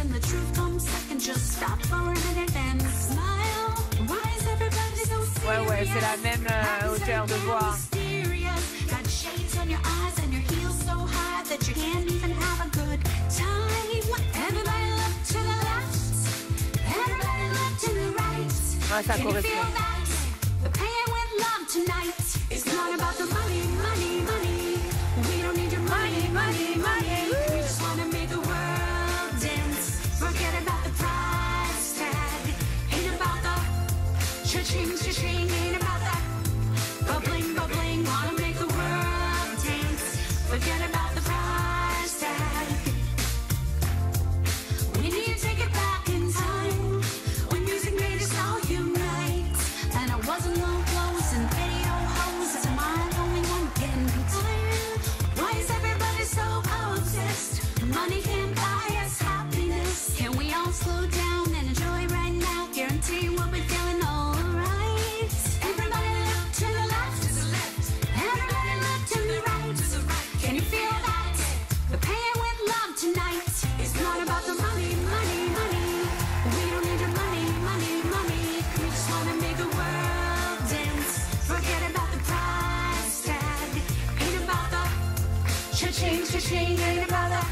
and the truth comes second. Just stop for a minute and smile. Why is everybody so serious? Ouais, ouais, c'est la même euh, hauteur de voix. Got shades on your eyes and your heels so high that you can't even have a good time. Everybody look to the left. Everybody look to the right. Ah, ça correspond. Cha-ching. Ain't about cha-ching, cha-ching. About the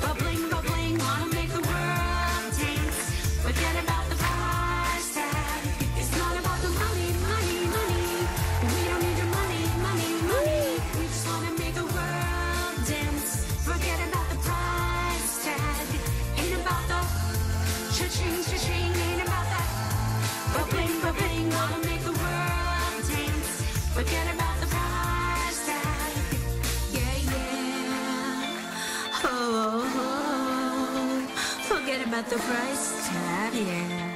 bubbling, bubbling. Wanna make the world dance. Forget about the price tag. It's not about the money, money, money. We don't need your money, money, money. We just wanna make the world dance. Forget about the price tag. Ain't about the cha-ching, cha-ching. About the price tag. Yeah.